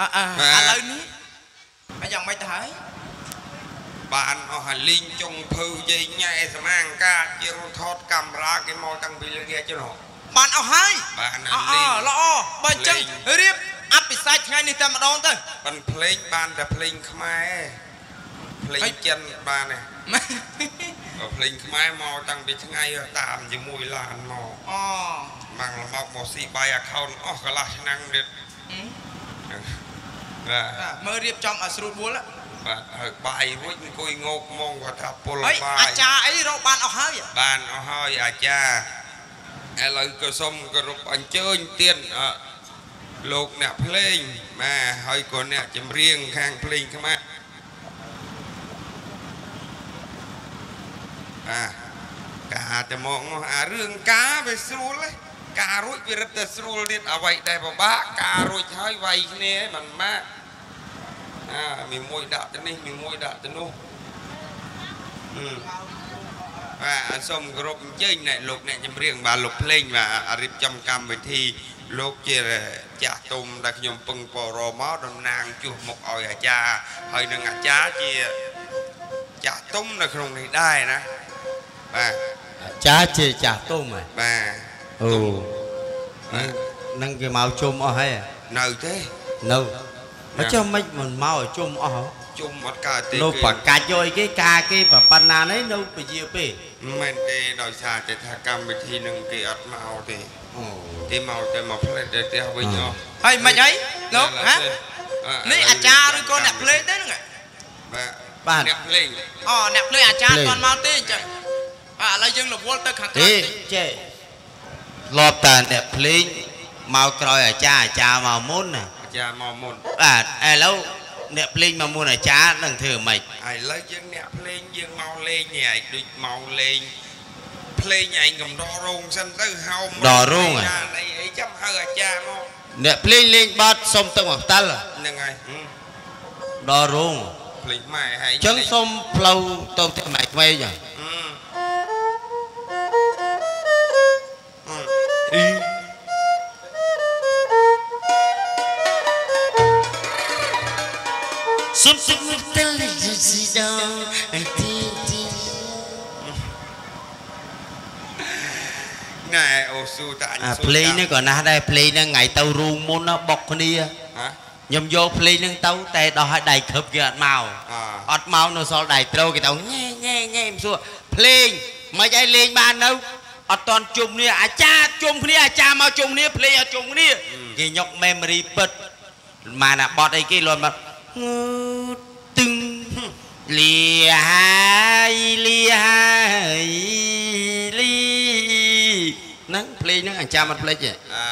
អើអើបាទឥឡូវនេះហើយយ៉ាងម៉េចទៅហើយបានអស់ហើយលីងចុងភៅយាយញ៉ែសមាងការជាងថតកាមេរ៉ាគេមកតាំងពីល្ងាចនោះបានអស់ហើយបានអហើយអលីងល្អបើអញ្ចឹងលេងរៀបអភិសេកថ្ងៃនេះតែម្ដងទៅបានភ្លេងបានតែភ្លេងខ្មែរភ្លេងហើយចិនបានទេបើភ្លេងខ្មែរមកតាំងពីថ្ងៃតាមជាមួយឡានមកអូម៉ាំងលមកមកស៊ីបាយអាខោនអស់កន្លះឆ្នាំទៀតហឹម បាទអាមើលរៀបចំឲ្យស្រួលបួលហ៎បាទហើយបាយរួចអង្គុយងោកមកគាត់ថាពុលហើយបាអាយចារ្យអីរកបានអស់ហើយហ៎បានអស់ហើយអាចារ្យឥឡូវក៏សូមគោរពអញ្ជើញទៀនអលោកអ្នកភ្លេងបាទហើយក៏អ្នកចម្រៀងខាងភ្លេងខ្មែរបាទការតែមកនោះអារឿងការវាស្រួលទេការរួចវារឹតតែស្រួលទៀតអ្វីដែលពិបាកការរួចហើយវាយគ្នាមិនម៉ាក់ អាមានមួយដាក់ទៅនេះមានមួយដាក់ទៅនោះហឹមបាទអសូមគោរពអញ្ជើញអ្នកលោកអ្នកចម្រៀងបាទលោកភ្លេងបាទរៀបចំកម្មវិធីលោកជាចាស់ទុំដែលខ្ញុំពឹងពរមកតំណាងជួសមុខឲ្យអាចារ្យហើយនឹងអាចារ្យជាចាស់ទុំនៅក្នុងនេះដែរណាបាទចាស់ជាចាស់ទុំហ៎បាទអូបាទនឹងគេមកជុំអស់ហើយហ៎នៅទេនៅ ហើយចុះមិនមិនមកឲ្យជុំអស់ហ៎ជុំអត់កើតទេនៅគឺបកាច់យកអីគេការគេប្រប៉ុណ្ណានេះនៅពជាពេកមិនមែនទេដោយសារតែថាកម្មវិធីនឹងគេអត់មកទេអូគេមកតែមកផ្លេតតែផ្ទះវិញអស់ហើយមិនអីលោកហ៎អ่าនេះអាចារ្យឬក៏អ្នកភ្លេងទេហ្នឹងហ៎បាទបាទអ្នកភ្លេងអូអ្នកភ្លេងអាចារ្យភ្លេងអត់មកទេអញ្ចឹងបាទឥឡូវយើងរវល់ទៅខាងក្រៅទេតិចចេះលបតាអ្នកភ្លេងមកក្រោយអាចារ្យអាចារ្យមកមុនណាអា ចារ្យមកមុនបាទឥឡូវអ្នកភ្លេងមកមុនអាចារ្យនឹងធ្វើម៉េចឥឡូវយើងអ្នកភ្លេងយើងមកលេងនេះឯងដូចមកលេងភ្លេងឯងកំដររោងសិនទៅហៅមកដល់រោងហ៎ណាអីអីចាំហៅអាចារ្យមកអ្នកភ្លេងលេងបាត់សុំទឹកមកផ្ទាល់ហ្នឹងហើយហឹមដល់រោងភ្លេងម៉ែហែងអញ្ចឹងសុំផ្លូវទៅផ្ទះម៉ែក្មេងហ៎ហឹមហឹមអ៊ីសុំទឹកមកតលស៊ីដងអ ន្ទីទីណែអូស៊ូតាអញអាស៊ូភ្លេងនេះក៏ណាស់ដែរភ្លេងហ្នឹងថ្ងៃទៅរូងមុនណាបុកគ្នាហ៎ខ្ញុំយកភ្លេងហ្នឹងទៅតែដល់ឲ្យដៃខឹបគេអត់មកអ่าអត់មកនៅសល់ដៃត្រូវគេទៅញ៉ែញ៉ែញ៉ែមិនសួរភ្លេងមិនឲ្យលេងបាននៅអត់តន់ជុំគ្នាអាចារ្យជុំគ្នាអាចារ្យមកជុំគ្នាភ្លេងអត់ជុំគ្នាគេញុក memory ពិតម៉ាណាបត់អីគេលន់មក ងើតឹងលាហើយលាហើយលីហ្នឹងភ្លេងហ្នឹងអាចារ្យមិនភ្លេចទេអើ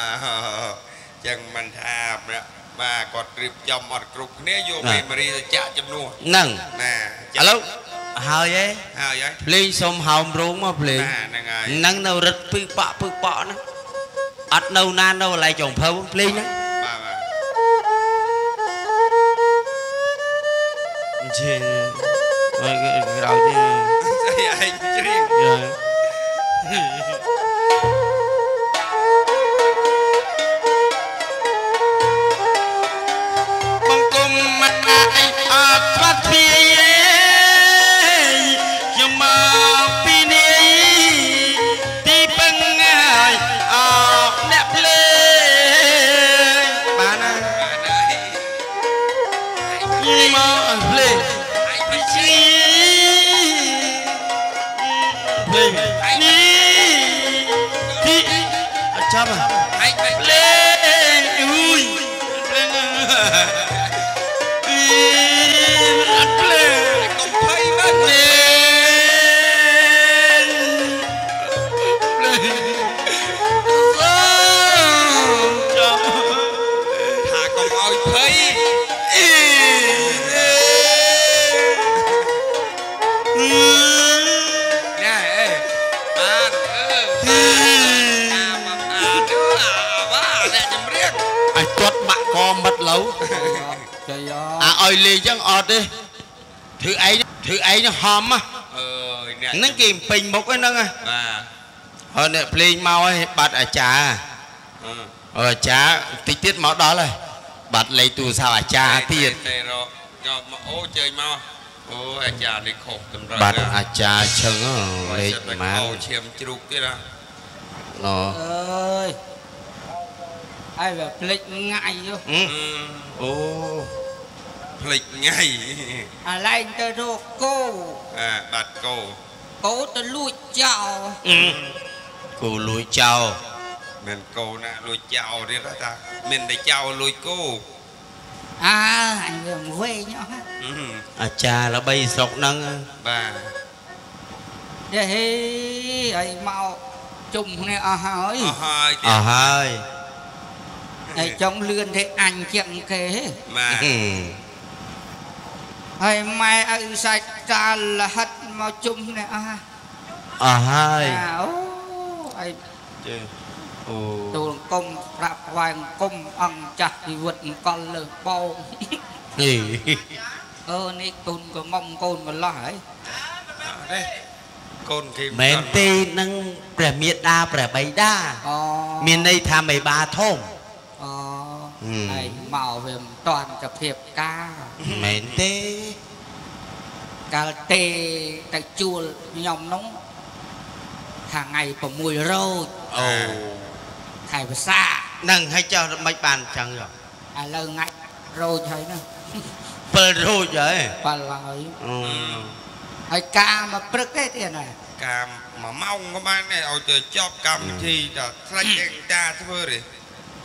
ចឹងមិនថាប្រាក់បាទគាត់រៀបចំអត់គ្រប់គ្នាយកណាមេម៉ូរីទៅចាក់ចំនួនហ្នឹងណាឥឡូវហើយឯងហើយហើយភ្លេងសុំហោមរោងមកភ្លេងណាហ្នឹងហើយហ្នឹងនៅរឹតពឹកប៉ក់ពឹកប៉ក់ហ្នឹងអត់នៅណានៅកន្លែងចុងភៅភ្លេងហ្នឹង ជិះអើយក្រោយទេស្អី មកភ្ឲ្យលេងចឹងអត់ទេធ្វើឯងធ្វើឯងហ្នឹងហំណាអើយអ្នកហ្នឹងគេពេញមុខហ្នឹងណាបាទហើយអ្នកភ្លេងមកហើយបាត់អាចារ្យអឺអឺអាចារ្យតិចទៀតមកដល់ហើយបាត់លេខទូរស័ព្ទអាចារ្យទៀតតែរកយកមកអូជើញមកអូអាចារ្យនេះខុសតម្រូវបាត់អាចារ្យឈឹងហ៎លេខសិតតែម៉ាខោឈាមជ្រូកទៀតណាណ៎អើយហើយវាភ្លេចងាយយោហឹមអូ ភ្លេចថ្ងៃអាឡែងទៅរកគោអាបាត់គោគោទៅលួចចោលអឺគូលួយចោលមិនគោណាលួចចោលទៀតហ៎តាមិនតែចោលលួចគោអើអញវាវែងអស់ហើយអឺអាចារ្យល្បីស្រុកហ្នឹងបាទទេហេឲ្យមកជុំគ្នាអស់ហើយអស់ហើយអស់ហើយហើយចង់លឿនទេអញជាងគេហេបាទ ហឹមហើយម៉ែឪសាច់តាលហិតមកជុំគ្នាអស់ហើយអស់ហើយអាអូហើយជើអូទូលអង្គមប្រាប់ថ្វាយអង្គមអង្គចាស់ជីវិតអង្គលលើបងនេះអឺនេះកូនក៏ងំកូនក៏លោះហើយអត់ទេកូនគេមែនទេនឹងព្រះមេដាព្រះបិតាអូមានន័យថាមេបាធំអូ ហឹមហើយមកវាមិនតាន់ទៅភាពការមែនទេកាលទេទៅជួលខ្ញុំនោះខាងថ្ងៃ6រោចអូខែភាសានឹងឲ្យចោះមិនបានអញ្ចឹងហ៎ឥឡូវងាច់រោចហើយណា7រូចហើយបាល់ហើយអូហើយការមកព្រឹកទេទៀតណាកាមមួយម៉ោងក៏បានដែរឲ្យទៅចប់កម្មវិធីតែស្រាច់ឯកតាធ្វើទេ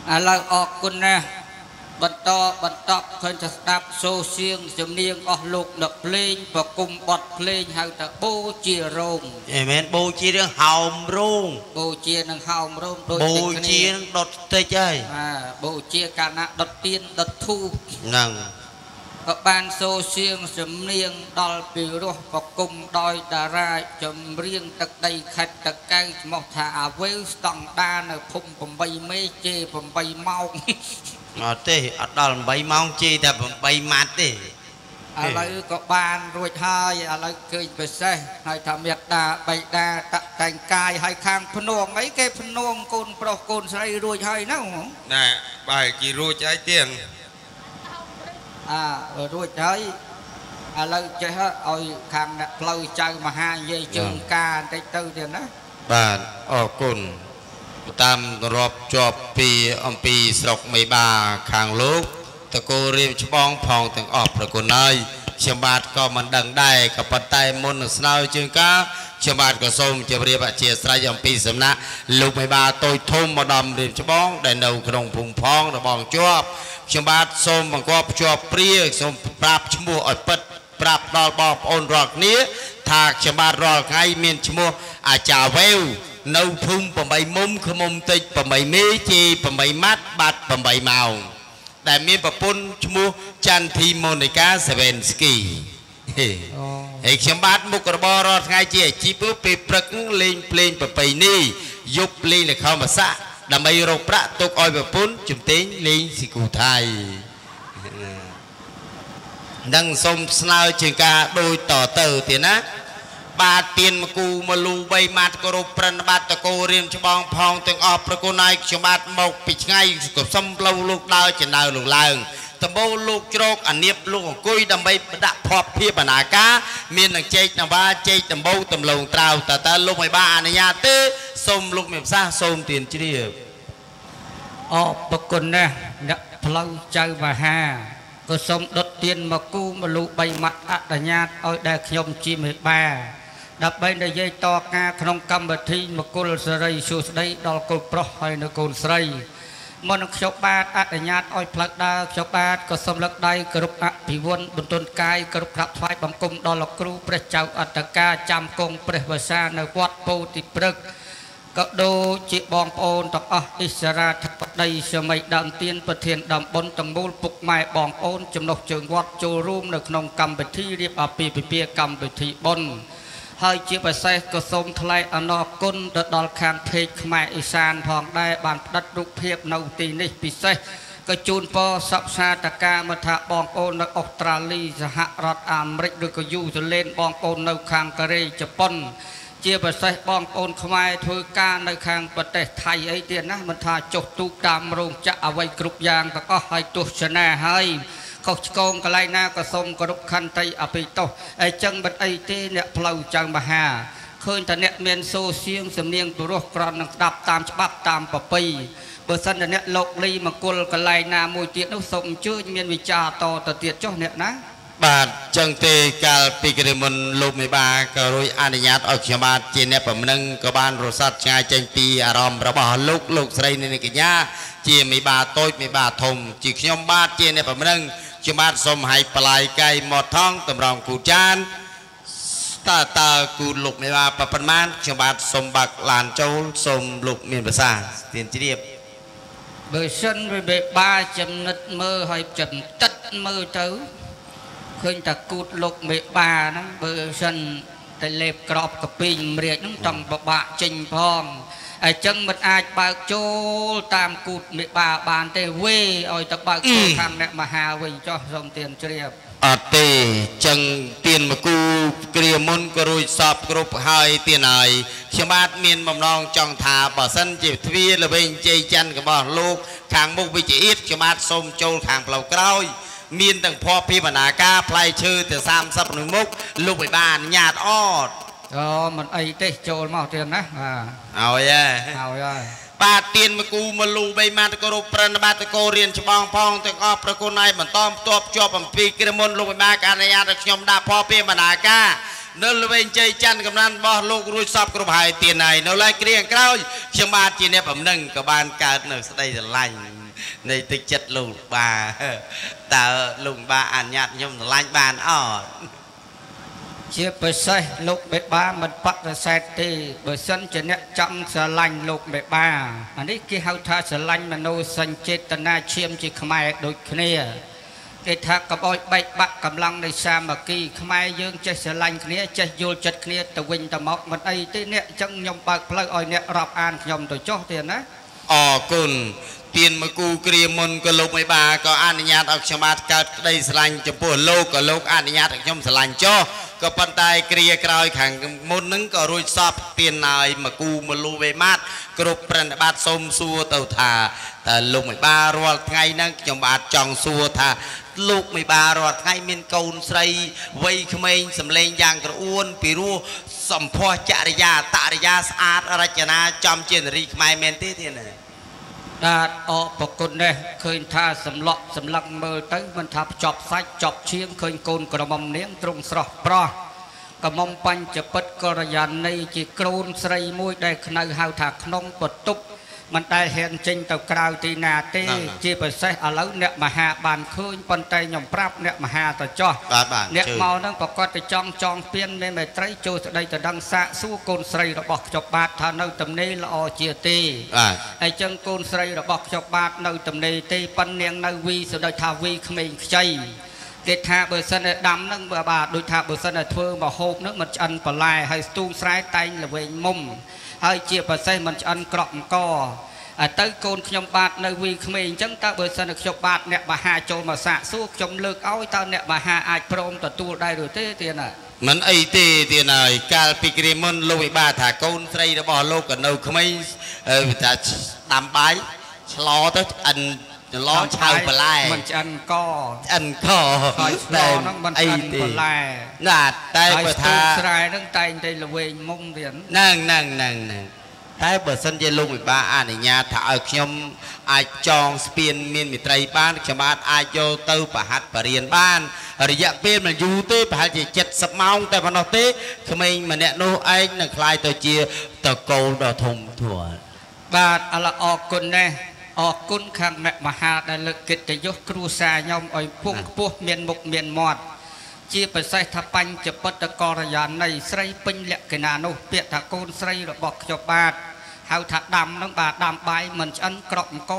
ឥឡូវអរគុណណាស់បន្តបន្តឃើញថាស្ដាប់សូសៀងជំនាញអស់លោកអ្នកភ្លេងប្រគុំបត់ភ្លេងហៅថាបូជារោងអេមែនបូជារឿងហោមរោងបូជានឹងហោមរោងដូចបូតែគ្នាជានឹងដុតតិចហើយបាទបូជាកាលណាដុតទៀនដុតធូបហ្នឹង ក៏បានសូសៀងសំនៀងដល់ពីរោះប្រគុំដោយតារាចម្រៀងទឹកដីខេត្តតកៅឈ្មោះថាអាវេវស្តង់ដារនៅភូមិ8មេជេ8ម៉ោងអត់ទេអត់ដល់8ម៉ោងជិះតែ8ម៉ាត់ទេឥឡូវក៏បានរួចហើយឥឡូវឃើញពិសេសហើយថាមេត្តាបៃតាតតែងកាយហើយខាងភ្នងអីគេភ្នងកូនប្រុសកូនស្រីរួចហើយណាណែបែរជីរួចហើយទៀត អារួចហើយឥឡូវចេះឲ្យខាងអ្នកផ្លូវចៅមហានិយាយជើងការបន្តិចទៅទៀតណាបាទអរគុណតាមរាប់ជាប់ពីអំពីស្រុកមេបាខាងលោកតកូលរៀបច្បងផងទាំងអស់ប្រគុណហើយខ្ញុំបាទក៏មិនដឹងដែរក៏ប៉ុន្តែមុននឹងស្នើជើងការ ខ្ញុំបាទក៏សូមជម្រាបអធិស្ឋានអំពីសំណាក់លោកមេបាតូចធំម្ដំរៀបច្បងដែលនៅក្នុងភូមិផងរបងជាប់ខ្ញុំបាទសូមបង្គាប់ជាប់ព្រាសូមប្រាប់ឈ្មោះឲ្យពិតប្រាប់ដល់បងប្អូនរាល់គ្នាថាខ្ញុំបាទរាល់ថ្ងៃមានឈ្មោះអាចារ្យវ៉េវនៅភូមិ8មុំខ្មុំតិច8មេជេ8ម៉ាត់បាត់8ម៉ោងដែលមានប្រពន្ធឈ្មោះចន្ទធីម៉ូនីកាសេវិនស្គីហេ ហើយខ្ញុំបាទមុខរបររាល់ថ្ងៃជាអាជីពពេលព្រឹកលេងភ្លេងប្រពៃណីយប់លេងល្ខោនភាសាដើម្បីរកប្រាក់ទុកឲ្យប្រពន្ធជំទាញលេងស៊ីគូថៃនឹងសូមស្នើជាការដូចតទៅទៀតណាបាទទៀនមកគូមកលូ3ម៉ាត់គោរពប្រណិបត្តិតកោរៀមច្បងផងទាំងអស់ប្រគុណហើយខ្ញុំបាទមកពីឆ្ងាយក៏សុំផ្លូវលោកដើរចណៅលោកឡើង ដំបូងលោកជ្រោកអានៀបលោកអង្គុយដើម្បីបដាក់ភ័ព្វភាពអនាការមាននឹងជែកដង្វាជែកដំបូងដំឡូងត្រាវតើតើលោកមិនបានអនុញ្ញាតទេសូមលោកមានប្រសាសន៍សូមទៀនជ្រាបអរប្រគុណណាស់អ្នកផ្លូវចៅមហាក៏សូមដុតទៀនមកគូមលូ3ម៉ាត់អនុញ្ញាតឲ្យដែលខ្ញុំជាមេបាដើម្បីនិយាយតការក្នុងកម្មវិធីមង្គលសិរីសួស្តីដល់កូនប្រុសហើយនៅកូនស្រី មុននឹងខ្ញុំបាទអនុញ្ញាតឲ្យផ្លឹកដើរខ្ញុំបាទក៏សូមលើកដៃគោរពអភិវន្ទបន្ទន់កាយគោរពក្រាបថ្វាយបង្គំដល់លោកគ្រូព្រះចៅអត្តការចាំគង់ព្រះវស្សានៅវត្តពោធិព្រឹក្សក៏ដូចជាបងប្អូនទាំងអស់អិសរាធិបតីសមីដើមទៀនប្រធានដើមបុណ្យទាំងមូលពុកម៉ែបងប្អូនចំណុះជើងវត្តចូលរួមនៅក្នុងកម្មវិធីរៀបអាពាហ៍ពិពាហ៍កម្មវិធីបុណ្យ ហើយជាពិសេសក៏សូមថ្លែងអនុគុណទៅដល់ខាងភេកខ្មែរអេសានផងដែរបានផ្ដិតរូបភាពនៅទីនេះពិសេសក៏ជូនពរសពសាតកាមកថាបងប្អូននៅអូស្ត្រាលីសហរដ្ឋអាមេរិកឬក៏យូសឡែនបងប្អូននៅខាងកូរ៉េជប៉ុនជាពិសេសបងប្អូនខ្មែរធ្វើការនៅខាងប្រទេសថៃអីទៀតណាមិនថាចុះទូកតាមរោងចក្រអ្វីគ្រប់យ៉ាងទាំងអស់ហើយទស្សនាហើយ ខុសឆ្គងកន្លែងណាក៏សូមគោរពខន្តីអភិទោសអញ្ចឹងមិនអីទេអ្នកផ្លូវចៅមហាឃើញតែអ្នកមានសូរសៀងសំនៀងព្រោះក្រន់នឹងស្ដាប់តាមច្បាប់តាមប្រពៃបើសិនតែអ្នកលោកលីមកគុលកន្លែងណាមួយទៀតនោះសូមអញ្ជើញមានវិចារតទៅទៀតចុះអ្នកណាបាទចឹងទេកាលពីគ្រាមុនលោកមេបាក៏រួចអនុញ្ញាតឲ្យខ្ញុំបាទជាអ្នកបំណឹងក៏បានរស័តឆ្ងាយចេញពីអារម្មណ៍របស់លោកលោកស្រីនាងកញ្ញាជាមេបាតូចមេបាធំជាខ្ញុំបាទជាអ្នកបំណឹង ខ្ញុំបាទសូមឲ្យបលាយកៃមកថងតម្រង់គូចានតើតើគូលោកមេបាប៉ុន្មានខ្ញុំបាទសូមបាក់ឡានចូលសូមលោកមានប្រសាទានជ្រាបបើសិនវាបេបាចំណិតមើលហើយចំណិតមើលទៅឃើញតែគូតលោកមេបាហ្នឹងបើសិនតែលេបក្របកពីងរៀកហ្នឹងចង់បបាក់ចេញផង អញ្ចឹងមិនអាចបើកចូលតាមគូតមេបាបានទេវេឲ្យទៅបើកចូលខាងអ្នកមហាវិញចុះសូមទានជ្រាបអត់ទេចឹងទៀនមកគូគ្រាមុនក៏រួចសពគ្រប់ហើយទៀនហើយខ្ញុំបាទមានបំណងចង់ថាបើសិនជាទ្វារល្វែងជ័យច័ន្ទរបស់លោកខាងមុខវិជ្ជាអៀតខ្ញុំបាទសូមចូលខាងផ្លូវក្រោយមានទាំងភ័ព្វពីបណ្ណាការផ្លែឈើទៅ30នឹងមុខលោកបិបានអនុញ្ញាតអត់ អូមិនអីទេចូលមកទៀតណាបាទឲ្យហ៎ហើយហើយបាទទៀនមកគូមកលូបីម៉ាតគោរពប្រណិបត្តិគោរៀនច្បងផងទាំងអស់ប្រគុណឲ្យបន្តផ្ទាប់ជាប់អំពីគ្រាមុនលោកបិបាកអនុញ្ញាតឲ្យខ្ញុំដាក់ភ័ព្វពីបណ្ណាការនៅល្វែងជ័យច័ន្ទកំណានរបស់លោករួចសពគ្រប់ហើយទៀនហើយនៅឡើយគ្រាក្រោយខ្ញុំបាទជាអ្នកបំណឹងក៏បានកើតនៅស្ដីស្រឡាញ់នៃទឹកចិត្តលោកបាតើលោកបាអនុញ្ញាតខ្ញុំស្រឡាញ់បានអត់ ជាពិសេសលោកបេបាមិនបដិសេធទេបើសិនជាអ្នកចង់ស្រឡាញ់លោកបេបាអានេះគេហៅថាស្រឡាញ់មโนសញ្ចេតនាឈាមជាខ្មែរដូចគ្នាគេថាកបោចបែកបាក់កម្លាំងនៃសាមគ្គីខ្មែរយើងចេះស្រឡាញ់គ្នាចេះយល់ចិត្តគ្នាទៅវិញទៅមកមិនអីទេអ្នកអញ្ចឹងខ្ញុំបើកផ្លូវឲ្យអ្នករាប់អានខ្ញុំទៅចុះទៀតណាអរគុណ ទៀនមកគូគ្រាមុនក៏លោកមេបាក៏អនុញ្ញាតឲ្យខ្ញុំបាទកើតក្តីស្រឡាញ់ចំពោះលោកក៏លោកអនុញ្ញាតឲ្យខ្ញុំស្រឡាញ់ចុះក៏ប៉ុន្តែគ្រាក្រោយខាងមុនហ្នឹងក៏រួចសពទៀនឲ្យមកគូមលូវេម៉ាត់គ្រប់ប្រណិបត្តិសូមសួរទៅថាតើលោកមេបារាល់ថ្ងៃហ្នឹងខ្ញុំបាទចង់សួរថាលោកមេបារាល់ថ្ងៃមានកូនស្រីវ័យក្មេងសម្លេងយ៉ាងក្រអួនពីរោះសម្ផស្សចរិយាតរិយាស្អាតរចនាចំជានារីខ្មែរមែនទេទេណា បាទអរប្រគុណនេះឃើញថាសម្លក់សម្លឹងមើលទៅមិនថាភ្ជាប់សាច់ចប់ឈៀងឃើញកូនក្រមុំនាងទ្រង់ស្រស់ប្រោះក្រមុំបញ្ចពិតកល្យាណីជាគ្រូនស្រីមួយដែលខ្នៅហៅថាក្នុងបន្ទប់ មិនដែលហ៊ានចេញទៅក្រៅទីណាទេហ្នឹងហើយជាពិសេសឥឡូវអ្នកមហាបានឃើញប៉ុន្តែខ្ញុំប្រាប់អ្នកមហាទៅចោះបាទបាទអ្នកជឿមកហ្នឹងប្រកាសទៅចង់ចងពៀនមេមេត្រីចូលស្ដីទៅដឹងសាកសួរកូនស្រីរបស់ខ្ចប់បាទថានៅទំនេរល្អជាទេបាទហើយចឹងកូនស្រីរបស់ខ្ចប់បាទនៅទំនេរទេប៉ុននាងនៅវីសដូចថាវីក្មេងខ្ចី គេថាបើសិនតែដាំហ្នឹងបើបាទដូចថាបើសិនតែធ្វើមកហូបហ្នឹងមិនឆ្អិនបន្លែហើយស្ទូងស្រែតែងល្វែងមុំហើយជាប្រសេសមិនឆ្អិនក្រក់អង្គអើទៅកូនខ្ញុំបាទនៅវីក្មេងអញ្ចឹងតើបើសិនតែខ្ញុំបាទអ្នកមហាចូលមកសាកសួរខ្ញុំលើកឲ្យតើអ្នកមហាអាចព្រមទទួលដែរឬទេទៀតណាមិនអីទេទៀតហើយកាលពីគ្រាមុនលោកវិបាថាកូនស្រីរបស់លោកក៏នៅក្មេងអឺថាដាំបាយឆ្លទៅឆ្អិន ច្រឡឆៅបន្លែមិនឆ្អិនកឆ្អិនខហើយស្លហ្នឹងមិនឆ្អិនបន្លែណាតែហើយបើស្ទូថាងស្រែហ្នឹងតែងតែល្វែងមុំទៀតហ្នឹងហ្នឹងហ្នឹងហ្នឹងតែបើសិនជាលោកវិបាអនុញ្ញាតថាឲ្យខ្ញុំអាចចងស្ពានមានមិត្តរីបានខ្ញុំបាទអាចយកទៅប្រហាត់បរៀនបាន រយៈពេលមិនយូរទេប្រហែលជា70ម៉ោងតែប៉ុណ្ណោះទេក្មេងម្នាក់នោះឯងនឹងក្លាយទៅជាតកូលដ៏ធំធួបាទអរអរគុណណាស់ អរគុណខាងអ្នកមហាដែលលើកកិត្តិយសគ្រួសារខ្ញុំឲ្យពុះខ្ពស់មានមុខមានមាត់ជាពិសេសថាបញ្ចពិតកល្យាណីស្រីពេញលក្ខណៈនោះពាក្យថាកូនស្រីរបស់ខ្ញុំបាទហៅថាដាំនឹងបាទដាំបាយមិនឆ្អិនក្រក់អង្គ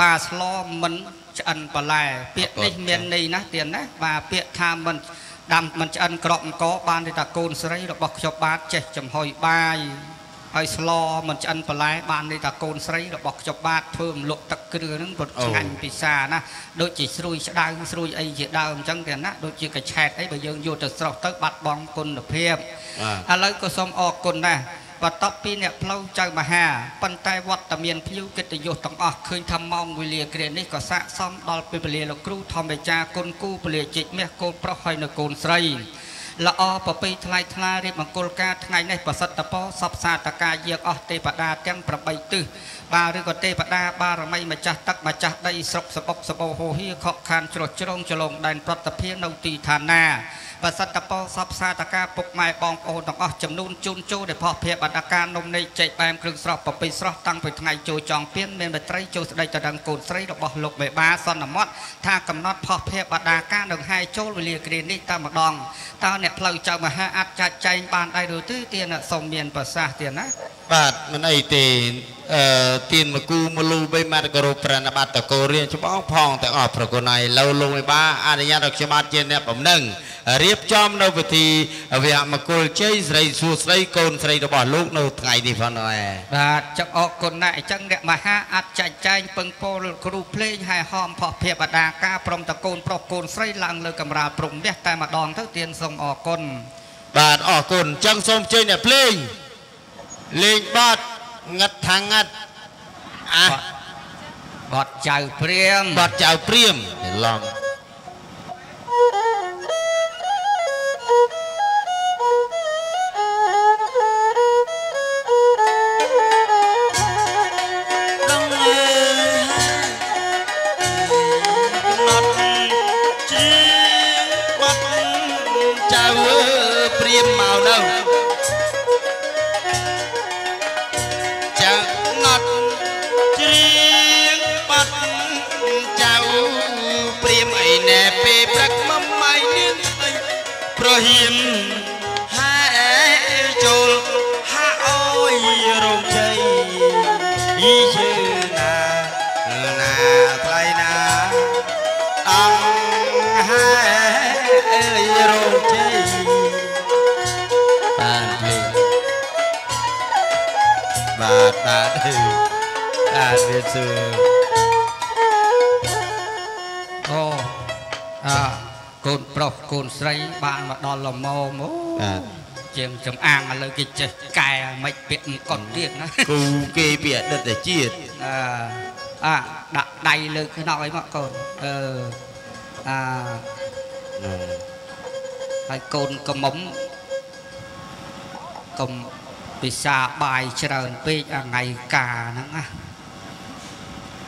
បាទស្លមិនឆ្អិនបន្លែពាក្យនេះមានន័យណាស់ទៀតណាបាទពាក្យថាមិនដាំមិនឆ្អិនក្រក់អង្គបានន័យថាកូនស្រីរបស់ខ្ញុំបាទចេះចំហុយបាយ ហើយស្លមិនឆ្អិនបន្លែបាននេះតាកូនស្រីរបស់ខ្ញុំបាទធ្វើមលក់ទឹកគ្រឿងហ្នឹងរត់ឆ្ងាញ់ពិសាណាដូចជាស្រួយស្ដៅស្រួយអីជាដើមអញ្ចឹងទេណាដូចជាកញ្ឆែតអីបើយើងយកទៅស្រោះទៅបាត់បង់គុណភាពបាទឥឡូវក៏សូមអរគុណដែរបន្ទាប់ពីអ្នកផ្លូវចៅមហាប៉ុន្តែវត្តមានភ្ញៀវកិត្តិយសទាំងអស់ឃើញថាម៉ោងវេលាគ្រានេះក៏ស័ក្តិសមដល់ពេលវេលាលោកគ្រូធម្មចារគុណគូពលិជិកមាសកូនប្រុសហើយនៅកូនស្រី ល្អប្រពៃថ្លៃថ្លារៀបមង្គលការថ្ងៃនេះប្រសិទ្ធពរសពសាតកាយាកអស់ទេវតាទាំង8ទិស បាទឬក៏ទេវតាបារមីម្ចាស់ទឹកម្ចាស់ដីស្រុកសបុកសបោហោហៀខកខានជ្រោះជ្រងចលងដែនប្រតិភិនៅទីឋានាប្រសិទ្ធពរសពសាតកាពុកម៉ែបងប្អូនទាំងអស់ចំនួនជូនចូលដែលផោះភ័ព្វបណ្ដាការនំនៃចែកបែមគ្រឿងស្រស់ប្រពៃស្រស់តាំងពីថ្ងៃចូលចងពៀនមានមត្រីចូលស្ដីទៅដល់កូនស្រីរបស់លោកមេបាសន្មត់ថាកំណត់ផោះភ័ព្វបណ្ដាការនឹងហាយចូលវេលាគ្រានេះតែម្ដងតើអ្នកផ្លូវចៅមហាអាចចាត់ចែងបានដែរឬទេទានសូមមានប្រសាសន៍ទៀតណាបាទមិនអីទេអឺទៀនមកគូមលូបីម៉ាត់គោរពប្រណបត្តិតកោរៀនច្បងផងទាំងអស់ប្រគុណហើយលោលោកឯបាអនុញ្ញាតឲ្យខ្ញុំបាទជាអ្នកបំណឹងរៀបចំនៅពិធីវគ្គមង្គលជ័យស្រីសួស្រីកូនស្រីរបស់លោកនៅថ្ងៃនេះផងដែរបាទចឹងអរគុណណាស់អញ្ចឹងអ្នកមហាអាចចាត់ចែងពឹងពោលគ្រូភ្លេងហើយហោមផោះភ័ព្វបណ្ដាការព្រមតកូនប្រុសកូនស្រីឡើងលើកំរាលព្រំមាសតែម្ដងទៅទានសូមអរគុណបាទអរគុណអញ្ចឹងសូមអញ្ជើញអ្នកភ្លេង លេងបត់ងឹតថាងឹតអាបត់ចៅព្រាមបត់ចៅព្រាមឡំ មកដល់លមមអូបាទជាងចំអាងឥឡូវគេចេះកែមិនពាក់កត់ទៀតណាគូគេពីអតីតជាតិអឺអាដាក់ដៃលើខ្នើយមកកូនអឺអាហើយកូនកមុំកុំពិសាបាយច្រើនពេកអាថ្ងៃកាហ្នឹងណា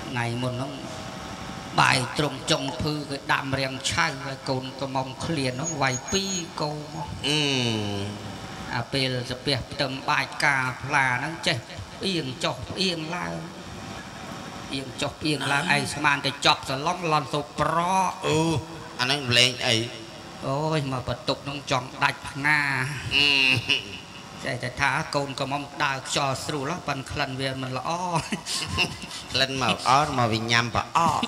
ថ្ងៃមុនហ្នឹង បាយត្រង់ចុងភឺគេដាំរៀងឆៅហើយកូនកមុំឃ្លានហ្នឹងវាយពីរកូនមកអឺអាពេលស្ពះផ្ទឹមបាច់កាផ្លាហ្នឹងចេះអៀងចុះអៀងឡើងអៀងចុះអៀងឡើងឯងស្មានតែចប់សឡំលន់ទៅប្រក់អូអាហ្នឹងលេងអីអូយមកបន្ទុកហ្នឹងចង់ដាច់ផ្ងាអឺ ចេះតែថាកូនក៏មកដើរខ្យល់ស្រួលហ៎ប៉ិនក្លិនវាមិនល្អក្លិនមកអត់មកវិញ្ញាំប្រអក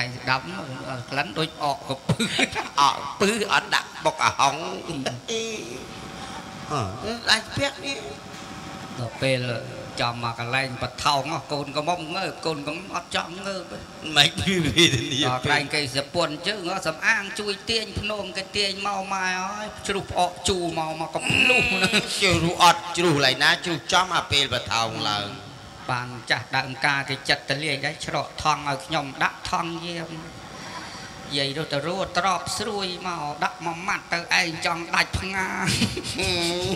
ឯងស្ដាប់ក្លិនដូចអកកពឺអកពឺអត់ដាក់បុកអាហុងអឺដាច់ពាក់នេះដល់ពេល ចំមកកន្លែងបថោងហ៎កូនក៏មកងើបកូនក៏អត់ចង់ងើបទេមិនគឺវេទនាដល់ក្រែងគេសពន់ជើងអត់សំអាងជួយទាញភ្នំគេទាញមកម៉ែអើយជ្រុះផ្អកជូរមកមកកំលុះហ្នឹងជ្រុះអត់ជ្រុះឡៃណាជ្រុះចំអាពេលបថោងឡើងបានចាស់ដើមការគេចិត្តទៅលាយដែរច្រកថងឲ្យខ្ញុំដាក់ថងយាមយាយទៅទៅរួត្រប់ស្រួយមកដាក់មួយម៉ាត់ទៅឯងចង់ដាច់ផ្ងា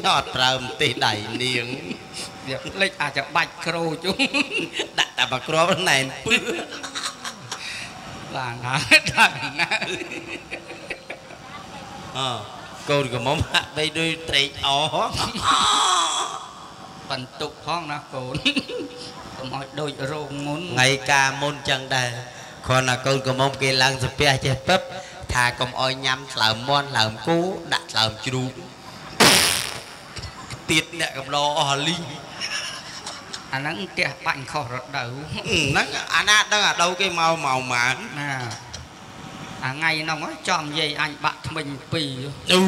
អត់ប្រើម្ទេសដៃនាង វាភ្លេចអាចបាច់ក្រូជុំដាក់តែបក្របណែនពឺបានហើយដល់ណាអកូនកំមុំហាក់បីដូចត្រេកអរបន្ទុកផងណាកូនកុំឲ្យដូចរោងមុនថ្ងៃការមុនចឹងដែរគ្រាន់តែកូនកំមុំគេឡើងសាពះចេះពឹបថាកុំអោយញ៉ាំស្លើមមន់ស្លើមគូដាក់ស្លើមជ្រូកទៀតអ្នកកំឡោអស់លីង អាហ្នឹងផ្ទះបាញ់ខុសរដូវហ្នឹងអាណាដឹងអាដូវគេមកមកម៉ានណាអាថ្ងៃហ្នឹងហ៎ចំយាយអញបាក់ថ្មិញពីរអូ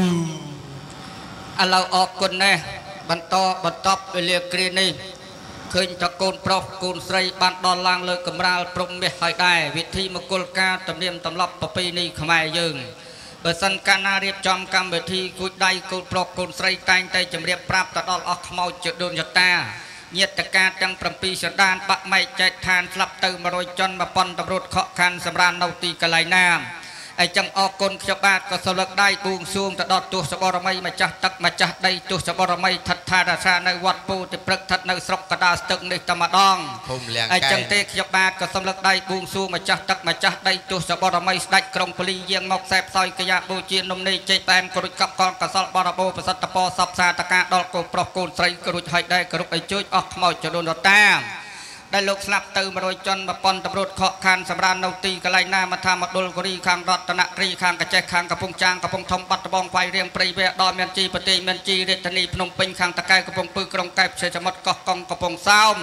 ឥឡូវអរគុណណាស់បន្តបន្តប់វេលាគ្រានេះឃើញតកូនប្រុសកូនស្រីបានដល់ឡើងលើកំរាលព្រំមាសហើយដែរវិធីមង្គលការទំនៀមទម្លាប់ប្រពៃណីខ្មែរយើងបើសិនកាលណារៀបចំកម្មវិធីគួចដៃកូនប្រុសកូនស្រីតែងតែជម្រាបប្រាប់ទៅដល់អស់ខ្មោចជាដូនយតា ញាតិការទាំង7សន្តានបាក់ម៉ែកចែកឋានស្លាប់ទៅ100ចន់1000តម្រួតខកខានសម្រាននៅទីកន្លែងណា អញ្ចឹងអរគុណខ្ញុំបាទក៏សន្លឹកដៃបួងសួងទៅដល់ទស្សបរមីម្ចាស់ទឹកម្ចាស់ដីទស្សបរមីឋិតថារាសានៅវត្តពូទីព្រឹកឋិតនៅស្រុកកដាលស្ទឹងនេះតែម្ដងភូមិលៀងអញ្កែចឹងទេខ្ញុំបាទក៏សូមលើកដៃបួងសួងម្ចាស់ទឹកម្ចាស់ដីទស្សបរមីស្ដេចក្រុងពលីយាងមកខ្សែផ្សោយកយ៉ាបូជានំនេះជ័យតែមករុចកប់កលកសលបរបោប្រសិទ្ធពរសពសាតកាដល់កូនប្រុសកូនស្រីក៏រុចហើយដែរគ្រប់ឲ្យជួយអស់ខ្មោចចដូនរតា ដែលលោកស្លាប់ទៅ100ចន្ទ1000តម្រួតខកខានសម្រាននៅទីកន្លែងណាមកថាមដុលគិរីខាងរតនគិរីខាងកចេះខាងកំពង់ចាងកំពង់ធំបាត់ដំបងវាយរៀងព្រៃវែដល់មានជីប្រទេសមានជីរាជធានីភ្នំពេញខាងតកែកំពង់ពឺក្រុងកែបជាសមុទ្រកោះកុងកំពង់សោម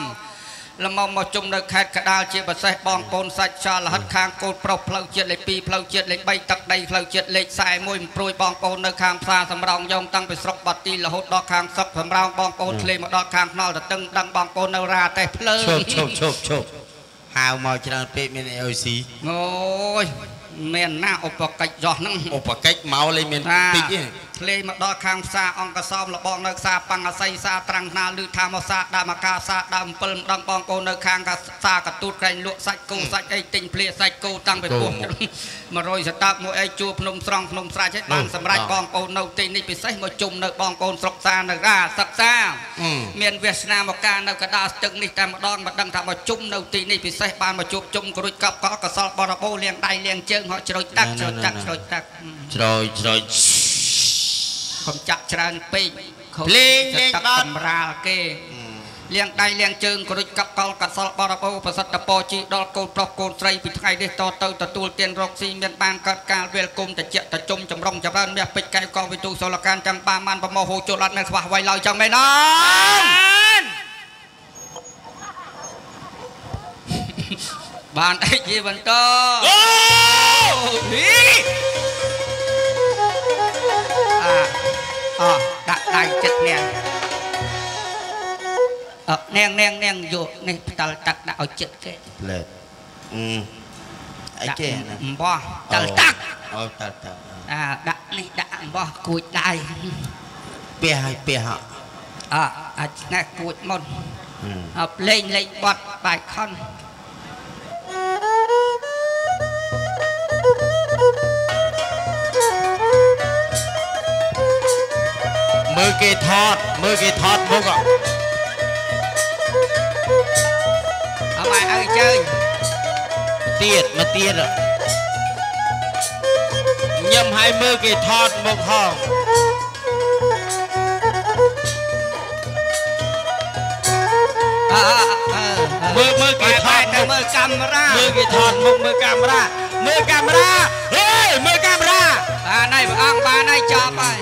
លំមមកជុំនៅខេត្តកដាលជាពិសេសបងប្អូនសាច់ចលហិតខាងកូនប្រុសផ្លូវជាតិលេខ2ផ្លូវជាតិលេខ3ទឹកដីផ្លូវជាតិលេខ41ព្រួយបងប្អូននៅខាងផ្សារសំរោងយ៉ងតាំងពីស្រុកបាត់ទីរហូតដល់ខាងស្រុកសំរោងបងប្អូនធ្លាមកដល់ខាងថ្នល់តទឹងដឹងបងប្អូននៅរាតេះភ្លើងឈប់ឈប់ឈប់ឈប់ហៅមកច្រើនពេកមានអីឲ្យស៊ីអូយមានណាឧបកិច្ចចោះហ្នឹងឧបកិច្ចមកលេងមានថាតិចទេធ្លេមកដល់ខាងផ្សារអង្គសោមលបងនៅផ្សារប៉ាំងអាស័យផ្សារត្រាំងណាលឺថាមកផ្សារដើមអាកាផ្សារដើម7ម្ដងបងប្អូននៅខាងផ្សារកទូតក្រែងលក់សាច់គោសាច់អីទិញភ្លាសាច់គោតាំងពីពោះ100សតាប់មួយអីជួភ្នំស្រង់ភ្នំស្រាច់ឲ្យបានសម្រាប់បងប្អូននៅទីនេះពិសេសមកជុំនៅបងប្អូនស្រុកសានៅរាសិក្សាអឺមានវាសនាមកការនៅកដាលស្ទឹងនេះតែម្ដងមិនដឹងថាមកជុំនៅទីនេះពិសេសបានមកជួបជុំក្រួចកប់កកកសលបរបោលៀងដៃលៀងជើងហក់ជ្រោចតាក់ជ្រោចតាក់ជ្រោចតាក់ច្រោយច្រោយ កុំចាក់ច្រើនពេកខូចភ្លេងលេងទឹកបាត់កម្រាលគេលៀងដៃលៀងជើងក្រួចកប់កលកសលបរបោប្រសិទ្ធពរជីដល់កូនប្រុសកូនស្រីពីថ្ងៃនេះតទៅទទួលទានរកស៊ីមានបានកើតការវេលគុំតិចតជុំចម្រុងចម្រើនមាសពេជ្រកែវកោវិទូសលកានចាំបានបានប្រមោហូចូលអត់នៅខ្វះໄວឡើយចឹងមែនអត់បានអីជាបន្តអូអា អដាក់ដៃចិត្តនាងអនាងនាងនាងយកនេះផ្ដាល់ទឹកដាក់ឲ្យចិត្តគេផ្លែតអឺអីចេះណាអំបោះផ្ដាល់ទឹកអូតាតាអាដាក់នេះដាក់អំបោះគួចដៃពះឲ្យពះហ่ะអអាចស្នេះគួចមុនអឺអលេងលេងបត់បាយខុន មើលគេថតមើលគេថតមុខហ่ะអមឲ្យឲ្យជើញទៀតមកទៀតហ่ะញឹមឲ្យមើលគេថតមុខហងអើមើលមើលគេថតទៅមុខមើលកាមេរ៉ាមើលគេថតមុខមើលកាមេរ៉ាមើលកាមេរ៉ាហេមើលកាមេរ៉ាបានហើយព្រះអង្គបានហើយចប់ហើយ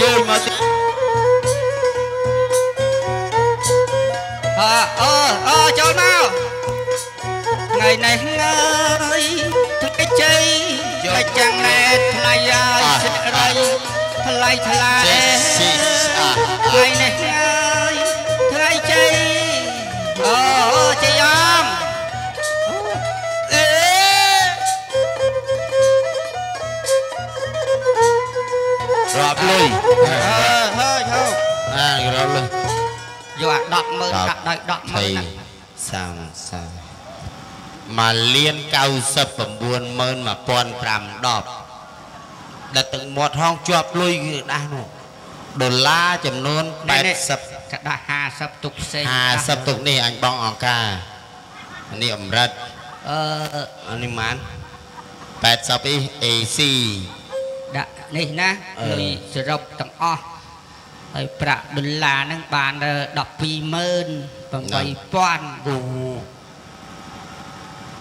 ជួយមកទៀតអើអើអើចូលមកថ្ងៃនេះហើយថ្ងៃជ័យថ្ងៃចាំងណែថ្លៃហើយសិរីថ្លៃថ្លាចេះស៊ីស្អាតថ្ងៃនេះហើយថ្ងៃជ័យអូជ័យអមអេរាប់លុយអើ ហើយហូអារាប់លុយយកអាដកមើលដាក់ដោយដកមើលណាសាំសាមកលៀន991510ដែលទឹកមាត់ហងជាប់លុយគឺដាស់នោះដុល្លារចំនួន80កដាស់50ទុកផ្សេង50ទុកនេះអញបងអង្ការអានេះអម្រិតអឺអានេះម៉ាន80អី AC ដាក់ នេះណាអឺលុយសរុបទាំងអស់ហើយប្រាក់ដុល្លារហ្នឹងបាន120,000 8000អូ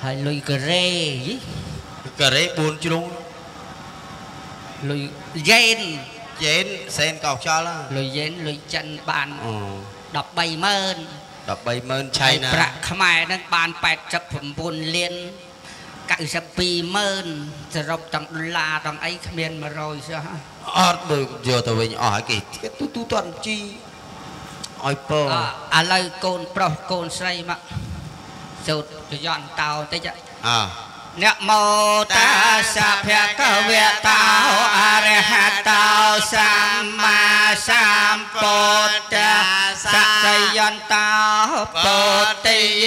ហើយលុយការ៉េយីការ៉េ4ជ្រុងលុយយេនជេនសេនកោខ្យល់ហ្នឹងលុយយេនលុយចិនបានអូ130,000 130,000ឆៃណាប្រាក់ខ្មែរហ្នឹងបាន89លាន 920000សរុបទាំងដុល្លារទាំងអីគ្មាន100សោះអត់បើយកទៅវិញអស់ហើយគេទៀតទូទូតអត់ជីឲ្យពងឥឡូវកូនប្រុសកូនស្រីមកសូត្រចយន្តតោបន្តិចអើអ្នកមោតាសភៈកវេតោអរហតោសម្មាសម្ពុទ្ធសក្យន្តោពុទ្ធិយ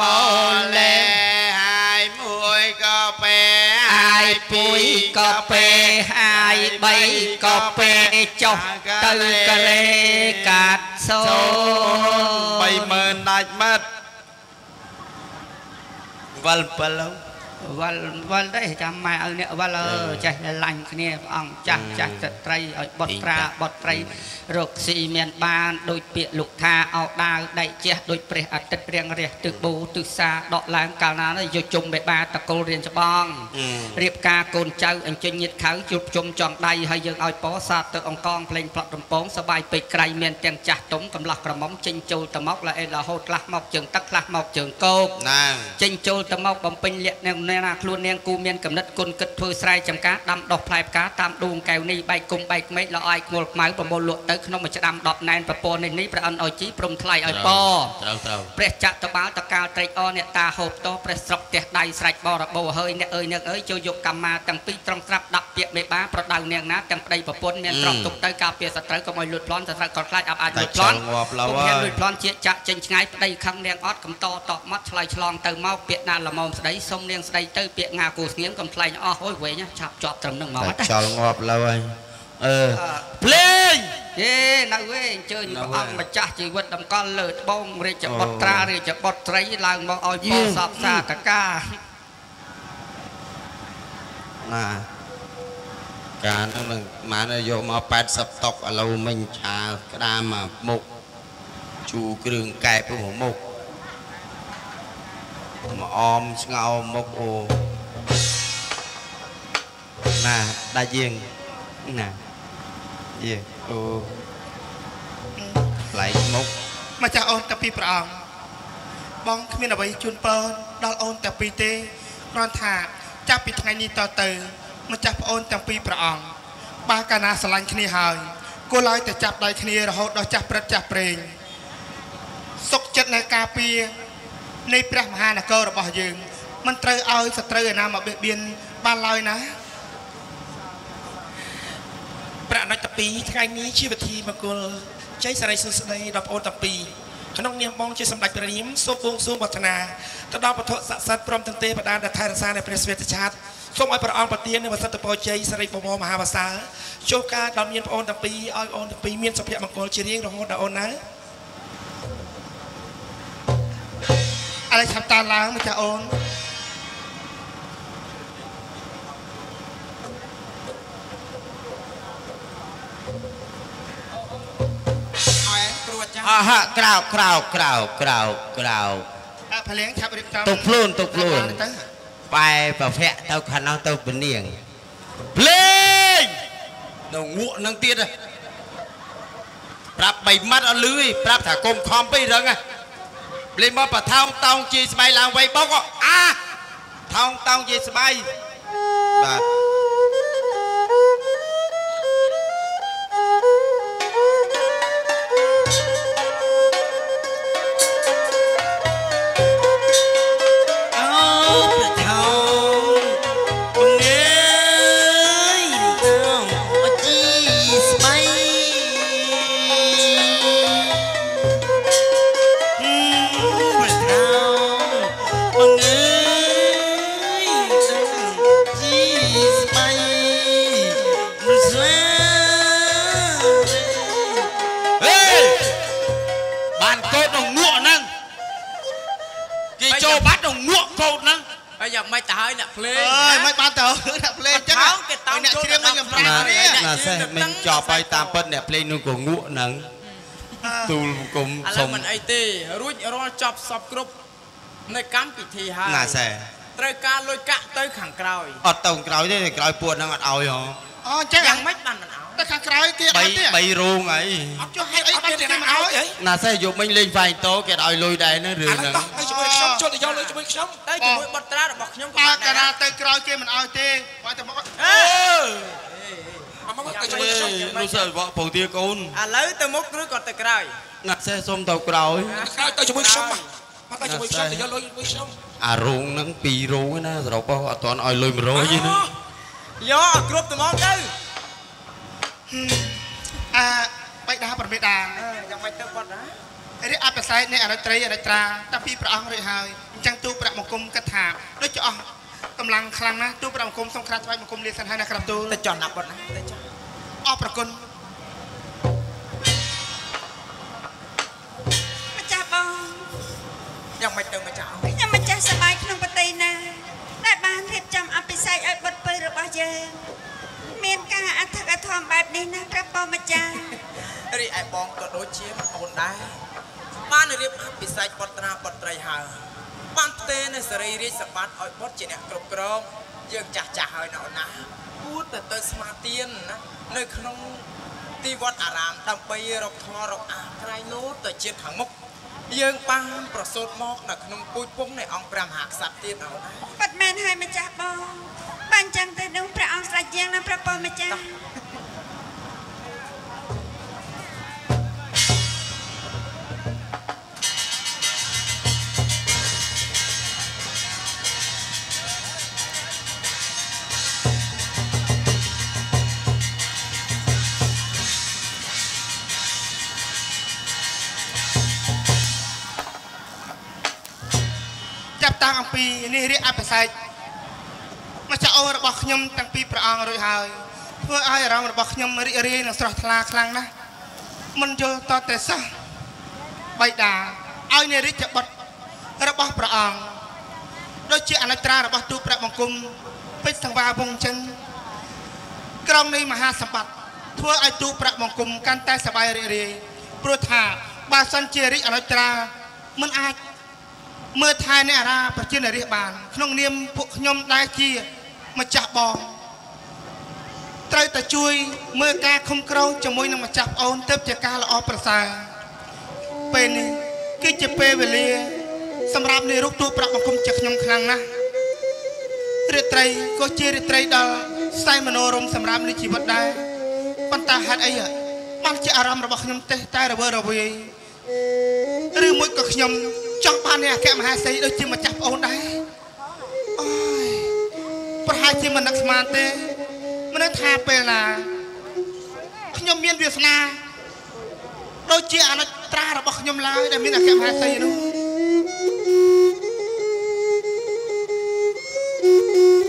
មោលេ ក៏ពេលអាយបីក៏ពេលចុះទៅកលេកាត់សូ30000ដាច់ម៉ាត់វល់7ឡូវវល់វល់ទេចាំម៉ែឲ្យអ្នកវល់អើចេះតែឡាញ់គ្នាព្រះអង្គចាស់ចាស់ស្ត្រីឲ្យបត់ត្រាបត់ត្រី រកស៊ីមានបានដូចពាក្យលោកថាអោដាវដៃជះដូចព្រះអាទិត្យរៀងរះទឹកបូទឹកសាដកឡើងកាលណានោះយកជុំបេបាតកុលរៀនច្បងរៀបការកូនចៅអញ្ជើញញាតិខៅជួបជុំចងដៃហើយយើងឲ្យពោសាទទឹកអង្កងភ្លេងផ្លត់រំពងសបាយពេកក្រៃមានទាំងចាស់ទុំកំឡោះក្រមុំចេញចូលទៅមកละអេរហូតខ្លះមកជើងទឹកខ្លះមកជើងគោកណាងចេញចូលទៅមកបំពេញលក្ខណៈនាងណាខ្លួននាងគូមានកំណត់គុណគិតធ្វើស្រែចំការដាំដុះផ្លែផ្កាតាមដួងកែវនេះបែកគុំបែកមេឃល្អអាយខ្ងល់ខ្មៅប្រមូលលក់ទៅក្នុងមួយច្ដាំ10ណែនប្រពន្ធនេះនេះព្រះអិនអោយជីព្រមថ្លៃឲ្យពត្រូវត្រូវព្រះចក្របាលតកាលត្រេកអរអ្នកតាហូបតព្រះស្រុកផ្ទះដៃស្រេចបរបោហើយអ្នកអើយអ្នកអើយចូលយកកម្មាទាំងពីរត្រង់ស្រាប់ដាក់ពាក្យមេបាប្រដៅនាងណាទាំងប្តីប្រពន្ធមានត្រង់ទុកទៅការពារសត្រូវកុំឲ្យលួចប្លន់សត្រូវក៏ខ្លាចអបអាចលួចប្លន់ងាប់ឡូវពុំហើហ៊ានយលួចប្លន់ជាចាក់ចេញឆ្ងាយប្តីខឹងនាងអត់កំតតក់មាត់ឆ្លើយឆ្លងទៅមកពាក្យណាល្មមស្ដីសុំនាងស្ដីទៅពាក្យងាគូស្ងៀមកំថ្លែងអស់ហួយវែងឆាប់ជាប់ត្រឹមនឹងមកតែតែចោលងាប់ឡូវហើយ អឺភ្លេងយេនៅវេអញ្ជើញនៅព្រះវេអង្គម្ចាស់ជីវិតតម្កល់លើត្បូងរាជបុអូត្រារាជបុត្រីឡើងមកឲ្យយេពោសពសាតកាណាការហ្នឹងនឹងម៉ានយកមក80តុកឥឡូវមិញឆាក្តាមមកមុខជូរគ្រឿងកែបមួយមុខមកអមស្ងោរមុខអូណាដាច់យើងណា យើងអូផ្លែកមុខម្ចាស់អូនតែពីព្រះអង្គបងគ្មានអ្វីជូនពរដល់អូនតែពីរទេគ្រាន់ថាចាប់ពីថ្ងៃនេះតទៅម្ចាស់ប្អូនទាំងពីរព្រះអង្គបើកាលណាស្រឡាញ់គ្នាហើយគួរឡើយតែចាប់ដៃគ្នារហូតដល់ចាស់ព្រឹត្តចាស់ព្រេងសុខចិត្តនៅការពារនៃព្រះមហានគររបស់យើងមិនត្រូវឲ្យសត្រូវឯណាមកបៀតបៀនបានឡើយណា ប្រាក់ណិតតាពីថ្ងៃនេះជាវិធីមង្គលជ័យសិរីសុស្ដីដល់បងអូនតាពីក្នុងនាមបងជាសម្ដេចព្រះរាមសូមបួងសួងវឌ្ឍនាទៅដល់ពធស័ក្តិសិទ្ធិព្រមទាំងទេវតាដែលថែរក្សានៃព្រះស្វេតឆាតសូមឲ្យព្រះអង្គប្រទាននូវវសិទ្ធិពរជ័យសិរីបមរមហាវាសាចូលការដល់មានបងអូនតាពីឲ្យបងអូនតាពីមានសុភមង្គលជារៀងរហូតដល់អូនណាឥឡូវឆាប់តានឡើងម្ចាស់អូន គ្រូអាចារ្យអហៈក្រៅក្រៅក្រៅក្រៅក្រៅអើភ្លៀងឆាប់រៀបចំទុកខ្លួនទុកខ្លួនទៅបែរប្រភៈទៅខាងនោះទៅពនាងភ្លេងនៅងក់នឹងទៀតហ៎ប្រាប់បីម៉ាត់អត់លឺទេប្រាប់ថាកុំខំពេករឹងហ៎ភ្លេងមកបថោងតោងជាស្បៃឡើងវៃបុកអាថោងតោងជាស្បៃបាទ ហើយអ្នកភ្លេងអើយមិនបានទៅដាក់ភ្លេងអញ្ចឹងថោងគេតោងអ្នកចូលច្រៀងមិនកំប្រាំណាគ្នាណាសេះមិញចប់ហើយតាមពិតអ្នកភ្លេងនោះក៏ងក់ហ្នឹងទូលគុំឥឡូសុវំមិនអីទេរួចរាល់ចប់សពគ្រប់នៅកម្មពិធីហើយណាសេះត្រូវការលុយកាក់ទៅខាងក្រោយអត់ទៅក្រោយទេក្រោយពួតហ្នឹងអត់ឲ្យហ៎អូអញ្ចឹងយ៉ាងម៉េចបានមិនអោ ទៅខាងក្រោយគេអបីត់ទេបីរោងហើយអត់ចុះហេតុអីបានគេមិនអោយអីណាសេះយកមិញលេងហ្វាយតូគេអត់ឲ្យលុយដែរហ្នឹងរឿងឥឡូវហ្នឹងដោះទៅជាមួយខ្ញុំចូលទៅយកលុយជាមួយខ្ញុំទៅជាមួយបុត្រារបស់ខ្ញុំក៏បើបានកាលដែរណាទៅក្រោយគេមិនឲ្យទេបើតែមកអើមកមកទៅជាមួយខ្ញុំនោះសិលបកពងទាកូនឥឡូវទៅមុខឬក៏ទៅក្រោយណាក់សេះសុំទៅក្រោយក្រោយទៅជាមួយខ្ញុំមកមកទៅជាមួយខ្ញុំទៅយកលុយជាមួយខ្ញុំអារោងហ្នឹងពីររោងឯណាសរុបអត់ទាន់ឲ្យលុយ100ទេណាយកឲ្យគ្រប់ត្មងទៅ អាបៃតាប្រមេតាអឺយ៉ាងម៉េចទៅបុត្រារាជអបិសេកនៃអរិត្រីអរិត្រាតាពីព្រះអង្គរួចហើយអញ្ចឹងទូប្រាក់បង្គំគិតថាដូចជាអស់កម្លាំងខ្លាំងណាស់ទូប្រាក់បង្គំសូមក្រាបថ្វាយបង្គំលាសិនហើយណាក្រាបទូលទៅចន់ណាបុត្រាទៅចន់អរប្រគុណម្ចាស់បងយ៉ាងម៉េចទៅម្ចាស់ខ្ញុំម្ចាស់សប្បាយក្នុងប្រទេសណាដែលបានរៀបចំអភិសេកឲ្យបុត្រពៅរបស់យើង មានការអធិកអធមបែបនេះណាព្រះបងម្ចាស់រីឯបងក៏ដូចជាអូនដែរបានរៀបអភិសេកបុត្រាបុត្រីហើយបានផ្ទេរនៅសេរីរាជសម្បត្តិឲ្យបុត្រជាអ្នកគ្រប់គ្រងយើងចាស់ចាស់ហើយណាអូនណាគួរតែទៅស្មាទៀនណានៅក្នុងទីវត្តអារាមដើម្បីរកធម៌រកអាក្រៃនោះទៅជាតិខាងមុខយើងបានប្រសូតមកនៅក្នុងពូជពងនៃអង្គព្រះមហាក្សត្រទៀតអូនណាពិតមែនហើយម្ចាស់បងបានចឹងទៅនោះព្រះអង្គ ស្រេចយើងណាព្រះបងម្ចាស់ចាប់តាំងអំពីនេះរាជអបិសេកមកចាក់អូន របស់ខ្ញុំតាំងពីព្រះអង្គរួចហើយធ្វើឲ្យអារម្មណ៍របស់ខ្ញុំរីករាយនិងស្រស់ថ្លាខ្លាំងណាស់មិនយល់តតែសោះបៃតាឲ្យនារីជាបុត្ររបស់ព្រះអង្គដូចជាអនុត្រារបស់ទូព្រះបង្គំពេជ្រសង្វាវងចឹងក្រុងនៃមហាសម្បត្តិធ្វើឲ្យទូប្រាក់បង្គំកាន់តែសប្បាយរីករាយព្រោះថាបើសិនជារាជអនុត្រាមិនអាចមើលថែអ្នកអារាប្រជានារីបាន ក្នុងនាមពួកខ្ញុំដែលជា ម្ចាស់បងត្រូវតែជួយមើលការខំក្រងជាមួយនឹងម្ចាស់ប្អូនទៅជាការល្អប្រសើរពេលនេះគឺជាពេលវេលា សម្រាប់នាយរូបទូប្រាក់បង្គំជាខ្ញុំខ្លាំងណាស់រាត្រីក៏ជារាត្រីដល់ស្័យមនោរមណ៍សម្រាប់នៃជីវិតដែរប៉ុន្តែហេតុអីហ៎បានជាអារម្មណ៍របស់ខ្ញុំទេតែរវើរវាយឬមួយក៏ខ្ញុំចង់បាននៃអគ្គមហាសីដូចជាម្ចាស់ប្អូនដែរអូយ អាចជាមិននឹកស្មានទេមនុស្សថាពេលណាខ្ញុំមានវាសនាដូចជាអនុត្រារបស់ខ្ញុំឡើយដែលមានអគ្គមហេសីនោះ thank you